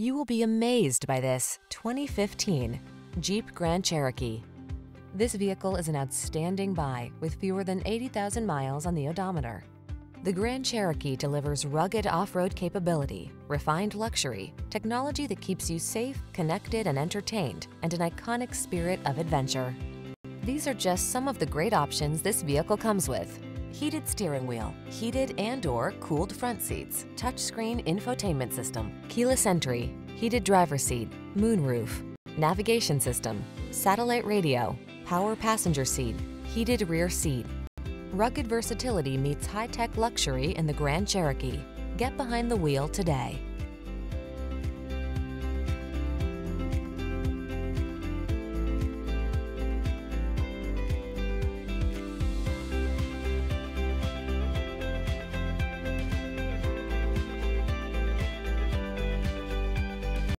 You will be amazed by this 2015 Jeep Grand Cherokee. This vehicle is an outstanding buy with fewer than 80,000 miles on the odometer. The Grand Cherokee delivers rugged off-road capability, refined luxury, technology that keeps you safe, connected, and entertained, and an iconic spirit of adventure. These are just some of the great options this vehicle comes with. Heated steering wheel, heated and or cooled front seats, touchscreen infotainment system, keyless entry, heated driver seat, moonroof, navigation system, satellite radio, power passenger seat, heated rear seat. Rugged versatility meets high-tech luxury in the Grand Cherokee. Get behind the wheel today.